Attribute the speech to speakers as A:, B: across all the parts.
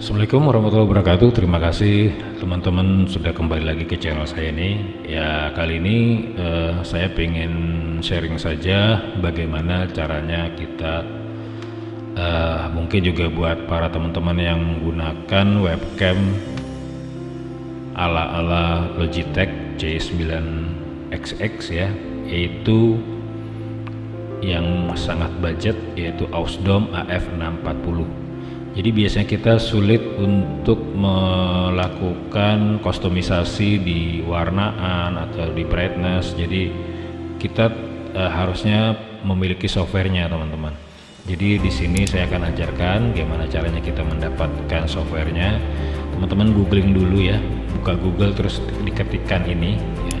A: Assalamualaikum warahmatullahi wabarakatuh. Terima kasih teman-teman sudah kembali lagi ke channel saya ini. Ya kali ini eh, saya pengen sharing saja bagaimana caranya kita eh, mungkin juga buat para teman-teman yang menggunakan webcam ala-ala Logitech C9XX ya, yaitu yang sangat budget yaitu Ausdom AF640 jadi biasanya kita sulit untuk melakukan kustomisasi di warnaan atau di brightness. Jadi kita uh, harusnya memiliki softwarenya teman-teman. Jadi di sini saya akan ajarkan gimana caranya kita mendapatkan softwarenya. Teman-teman googling dulu ya, buka Google terus diketikkan ini. Ya.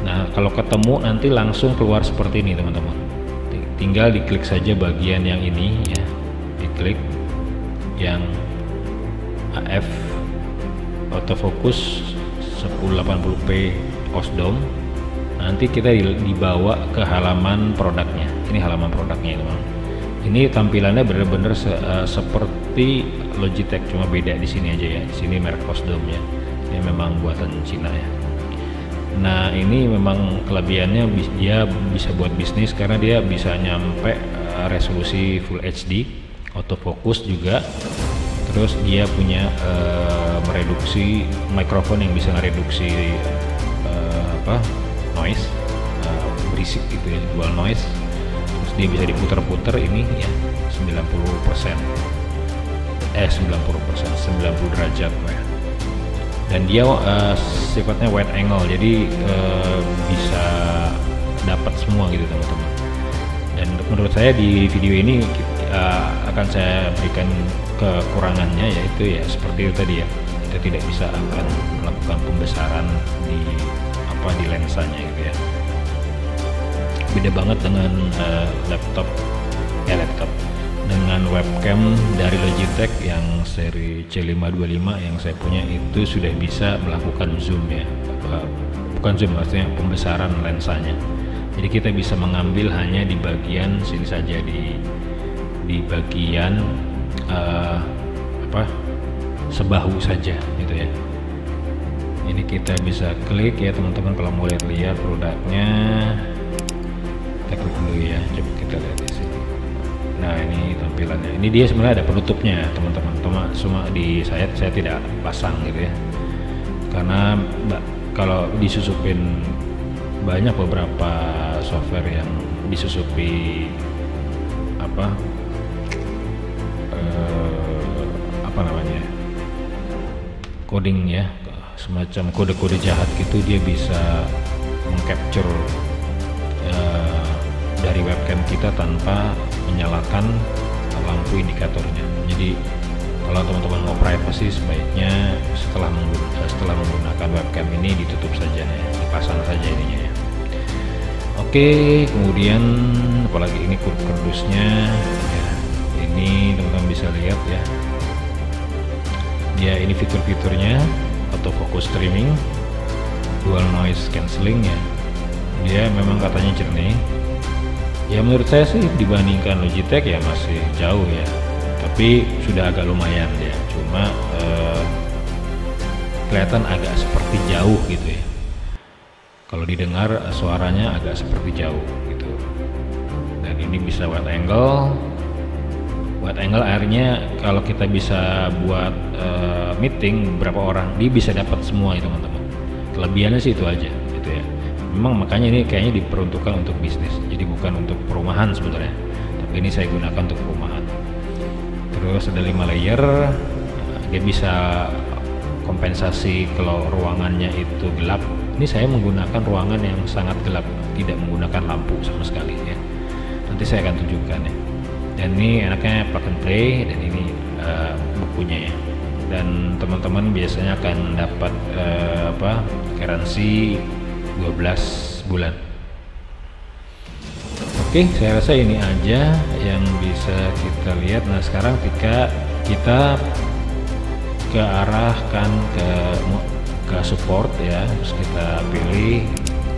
A: Nah kalau ketemu nanti langsung keluar seperti ini teman-teman. Tinggal diklik saja bagian yang ini ya, diklik yang AF autofocus 1080p OSDOM nanti kita dibawa ke halaman produknya. Ini halaman produknya teman ini tampilannya benar-benar se uh, seperti Logitech cuma beda di sini aja ya. Di sini merek OSDOM ya. Ini memang buatan Cina ya. Nah ini memang kelebihannya dia bisa buat bisnis karena dia bisa nyampe uh, resolusi Full HD autofocus juga. Terus dia punya uh, mereduksi mikrofon yang bisa mereduksi uh, apa noise uh, berisik gitu ya dual noise. Terus dia bisa diputar-putar ini ya 90% eh 90% 90 derajat ya. Dan dia uh, sifatnya wide angle jadi uh, bisa dapat semua gitu teman-teman. Dan menurut saya di video ini uh, akan saya berikan kekurangannya yaitu ya seperti itu tadi ya. Kita tidak bisa akan melakukan pembesaran di apa di lensanya gitu ya. Beda banget dengan uh, laptop. Ya laptop. Dengan webcam dari Logitech yang seri C525 yang saya punya itu sudah bisa melakukan zoom ya. Bukan zoom artinya pembesaran lensanya. Jadi kita bisa mengambil hanya di bagian sini saja di di bagian uh, apa sebahu saja gitu ya. Ini kita bisa klik ya teman-teman. Kalau mau lihat-lihat produknya kita klik dulu ya. Coba kita lihat di sini. Nah ini tampilannya. Ini dia sebenarnya ada penutupnya teman-teman. Cuma cuma di saya saya tidak pasang gitu ya. Karena kalau disusupin banyak beberapa software yang disusupi apa apa namanya coding ya semacam kode-kode jahat gitu dia bisa mengcapture uh, dari webcam kita tanpa menyalakan lampu indikatornya. Jadi kalau teman-teman mau privacy sebaiknya setelah menggunakan, setelah menggunakan webcam ini ditutup saja ya dipasang saja ininya ya. Oke kemudian apalagi ini kardusnya ya ini teman-teman bisa lihat ya ya ini fitur-fiturnya autofocus streaming. Dual noise cancelling ya. Dia memang katanya jernih. Ya menurut saya sih dibandingkan Logitech ya masih jauh ya. Tapi sudah agak lumayan ya cuma eh, kelihatan agak seperti jauh gitu ya. Kalau didengar suaranya agak seperti jauh gitu. Dan ini bisa wide angle wide angle akhirnya kalau kita bisa buat uh, meeting berapa orang dia bisa dapat semua itu teman-teman. Kelebihannya sih itu aja gitu ya. Memang makanya ini kayaknya diperuntukkan untuk bisnis jadi bukan untuk perumahan sebenarnya. Tapi ini saya gunakan untuk perumahan. Terus ada lima layer dia bisa kompensasi kalau ruangannya itu gelap. Ini saya menggunakan ruangan yang sangat gelap tidak menggunakan lampu sama sekali ya. Nanti saya akan tunjukkan ya dan ini enaknya plug and play dan ini uh, bukunya ya. Dan teman-teman biasanya akan dapat uh, apa garansi 12 bulan. Oke saya rasa ini aja yang bisa kita lihat. Nah sekarang ketika kita ke arahkan ke ke support ya terus kita pilih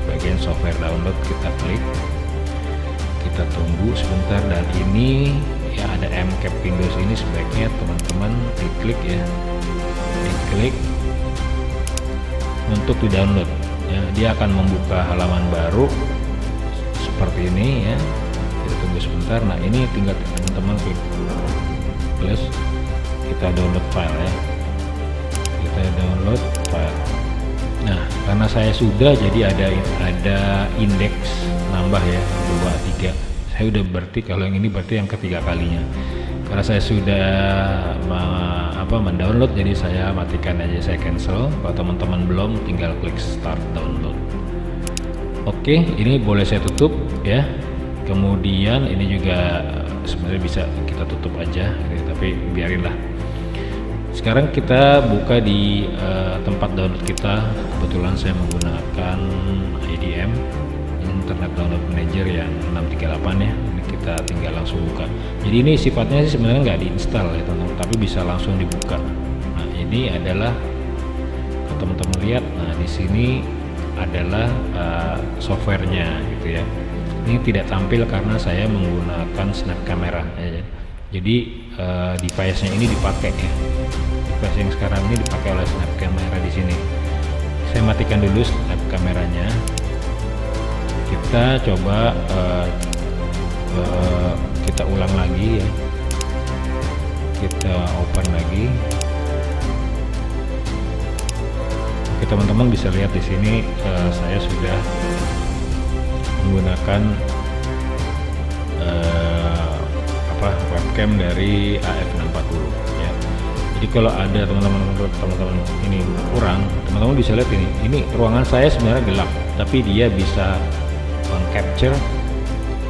A: bagian software download kita klik kita tunggu sebentar. Dan ini ya ada M cap Windows ini sebaiknya teman-teman diklik ya. Diklik untuk di download ya. Dia akan membuka halaman baru seperti ini ya. Kita tunggu sebentar. Nah ini tinggal teman-teman klik plus. Kita download file ya. Kita download file. Nah karena saya sudah jadi ada ada indeks nambah ya. Dua tiga saya udah berarti kalau yang ini berarti yang ketiga kalinya. Karena saya sudah apa mendownload jadi saya matikan aja saya cancel. Kalau teman-teman belum tinggal klik start download. Oke ini boleh saya tutup ya. Kemudian ini juga sebenarnya bisa kita tutup aja gitu, tapi biarinlah. Sekarang kita buka di uh, tempat download kita. Kebetulan saya menggunakan IDM Internet Download Manager yang 638 ya. Ini kita tinggal langsung buka. Jadi ini sifatnya sih sebenarnya nggak diinstal ya teman-teman tapi bisa langsung dibuka. Nah ini adalah teman-teman lihat nah di sini adalah uh, softwarenya gitu ya. Ini tidak tampil karena saya menggunakan snap kamera ya. jadi uh, device-nya ini dipakai ya. Device yang sekarang ini dipakai oleh snap kamera di sini. Saya matikan dulu snap kameranya kita coba uh, uh, kita ulang lagi ya. Kita open lagi. Oke teman-teman bisa lihat di sini uh, saya sudah menggunakan uh, apa webcam dari AF640 ya. Jadi kalau ada teman-teman teman-teman ini kurang teman-teman bisa lihat ini. Ini ruangan saya sebenarnya gelap tapi dia bisa mengcapture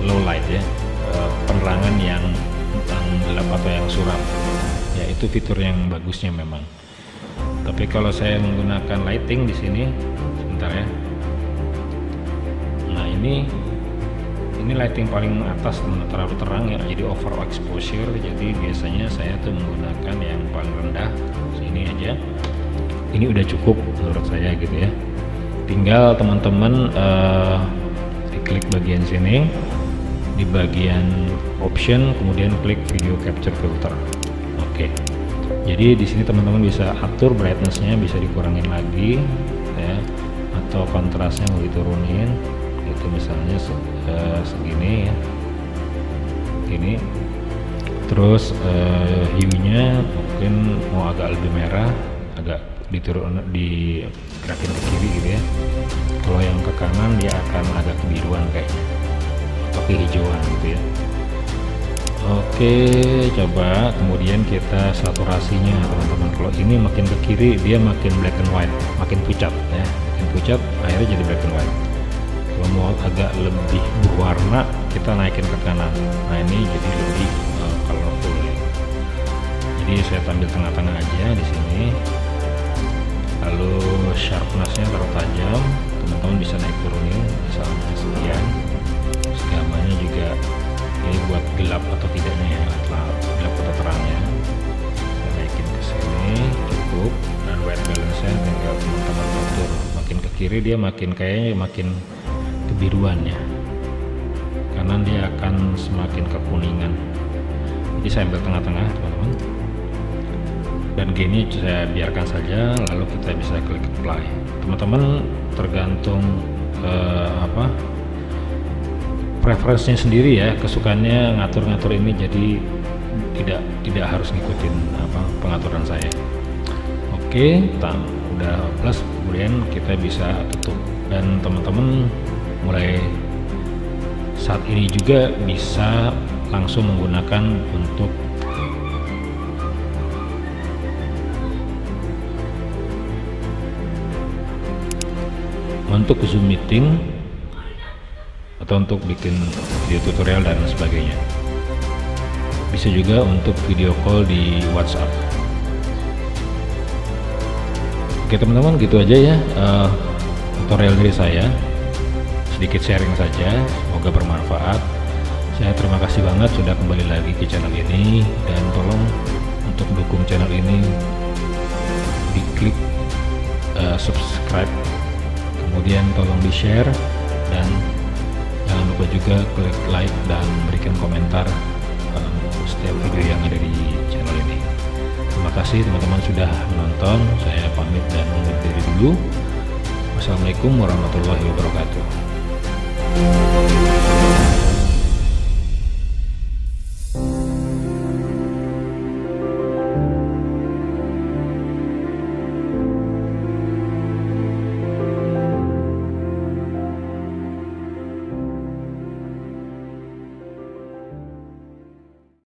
A: low light ya. Uh, penerangan yang, yang gelap atau yang suram. Ya itu fitur yang bagusnya memang. Tapi kalau saya menggunakan lighting di sini sebentar ya. Nah ini ini lighting paling atas terlalu terang ya. Jadi over exposure. Jadi biasanya saya tuh menggunakan yang paling rendah sini aja. Ini udah cukup menurut saya gitu ya. Tinggal teman-teman uh, diklik bagian sini di bagian option kemudian klik video capture filter. Oke. Jadi di sini teman-teman bisa atur brightnessnya bisa dikurangin lagi ya atau kontrasnya mau diturunin. Itu misalnya uh, segini ya. Ini. Terus uh, hue-nya mungkin mau agak lebih merah agak diturun di gerakin ke kiri gitu ya. Kalau yang ke kanan dia akan agak kebiruan kayaknya atau kehijauan gitu ya. Oke coba kemudian kita saturasinya teman-teman. Kalau ini makin ke kiri dia makin black and white makin pucat ya. Makin pucat akhirnya jadi black and white. Kalau mau agak lebih berwarna kita naikin ke kanan. Nah ini jadi lebih uh, colorful ya. Jadi saya tampil tengah-tengah aja di sini lalu sharpnessnya taruh tajam teman-teman bisa naik turunin misalnya sekian. Gamanya juga ini buat gelap atau tidaknya ya gelap atau terangnya kita naikin ke sini cukup. Dan white balance nya tinggal teman-teman atur. Makin ke kiri dia makin kayaknya makin kebiruan ya. Kanan dia akan semakin kekuningan jadi saya ambil tengah-tengah dan gini saya biarkan saja lalu kita bisa klik apply. Teman-teman tergantung eh, apa preferensinya sendiri ya. Kesukaannya ngatur-ngatur ini jadi tidak tidak harus ngikutin apa pengaturan saya. Oke tam udah plus kemudian kita bisa tutup. Dan teman-teman mulai saat ini juga bisa langsung menggunakan untuk untuk Zoom meeting atau untuk bikin video tutorial dan sebagainya. Bisa juga untuk video call di WhatsApp. Oke teman-teman gitu aja ya uh, tutorial dari saya. Sedikit sharing saja, semoga bermanfaat. Saya terima kasih banget sudah kembali lagi ke channel ini dan tolong untuk dukung channel ini diklik uh, subscribe kemudian tolong di share dan jangan lupa juga klik like dan berikan komentar um, setiap video yang ada di channel ini. Terima kasih teman-teman sudah menonton. Saya pamit dan undur diri dulu. Wassalamualaikum warahmatullahi wabarakatuh.